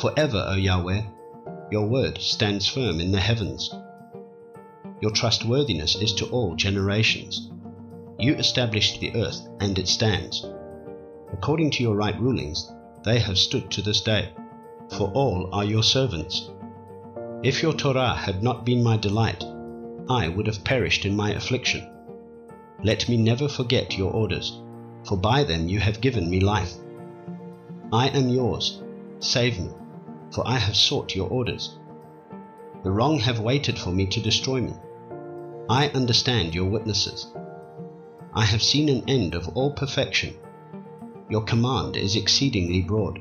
Forever, O Yahweh, your word stands firm in the heavens. Your trustworthiness is to all generations. You established the earth, and it stands. According to your right rulings, they have stood to this day, for all are your servants. If your Torah had not been my delight, I would have perished in my affliction. Let me never forget your orders, for by them you have given me life. I am yours, save me, for I have sought your orders. The wrong have waited for me to destroy me. I understand your witnesses. I have seen an end of all perfection. Your command is exceedingly broad.